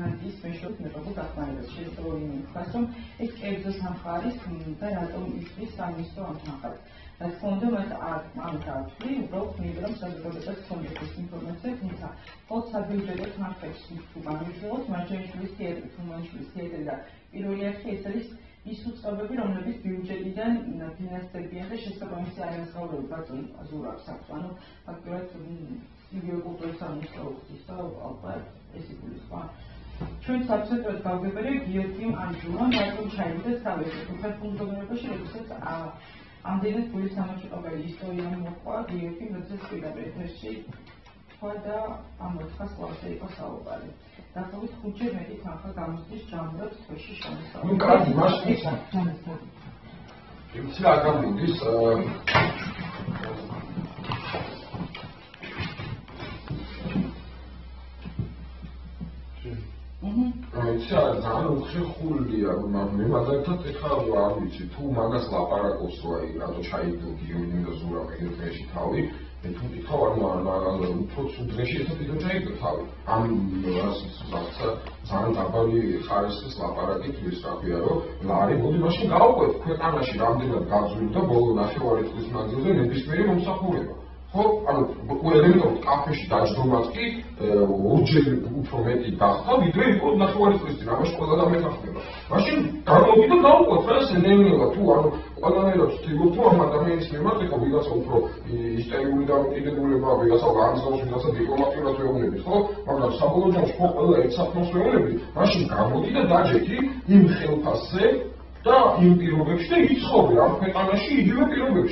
გარანტიის მეშვეობით მიღებულ დახმარებას. შეიძლება რომ ვთქვას, რომ ეს კერძო სამყარის და რატომ ისთვის სამისო ამ სამყარს. რა თქმა უნდა, მათ არ ვთვლი, უბრალოდ საზოგადოებას კონდეს ეს ინფორმაცია, თუმცა ხოლმე საბიუჯეტო თანხებს თუ გამიშვოთ, მარჯანიშვილის თეატრი, თუმანშვილის თეატრი და პირველი არხი ეს არის ის უწყობები, რომლებიც ბიუჯეტიდან ფინანსდებიან და შესაბამისი არასწორები ბატონ ზურაბს აქვს. ანუ ფაქტობრივად იგივე კულტურის სამინისტროს და ალბა ეს იგულისხმა. ჩვენ საბჭოთა გავგებარი გიორგი ანჯულან ბატონ ჩაივდეს თავის თუმცა ფუნქციონირებაში როდესაც ამდენად გული სამაჩოყებელი ისტორია მოყვა გიორგი როდესაც ეთერში თქვა და ამ ოთხას კლასზე იყო საუბარი. დაახლოებით ხუთჯერ მეტი თანხა გამოსდის ჯამურად თვეში შემოსავალი. ნუ კარგი, მაშინ იცი რა გამოდის რა ძალიან უხში ხულია მე მაგალითად ეხლა არ ვიცი თუ მაგას ლაპარაკობს რა რატო ჩაიგდო გიორგი და ზურა ერთ-ერთი თავი მე თუ ვთქვა ანუ უფრო სუდრეში ეს თვითონ ჩაიგდო თავი. ამ რას რაღაცა ძალიან დაბალი ხარისხის ლაპარაკით ის რა ქვია რომ ლარი მოდი მაშინ გავყვეთ ქვეყანაში რამდენად გაძვირდა ბოლო ნახევარი წლის მანძილზე ნებისმიერი მომსახურება ხო, ანუ ყველემენტო კაფეში დაждდომაც კი ორჯერ უფრო მეტი გახდა, ვიდრე იყო ნახევარი წლის წინ, ამაში ყველა დამეთახმება. მაშინ გამოვიდა გავუკვეთ რა ეს ნევნელა თუ ანუ ყველანაირად ვთქვით რომ ამ ადამიანის მიმართ იყო ვიღაცა უფრო ისტორიული დამოკიდებულება, ვიღაცა განსხვავებული, ვიღაცა დიპლომატიურად ვეუბნები, ხო? მაგრამ საბოლოო ჯამში ხო ყველა ერთსაფრთხოს ვეუბნები, მაშინ გამოდი და დაჯექი იმ ხელფასზე და იმ პირობებში და იცხოვე ამ ქვეყანაში იგივე პირობებში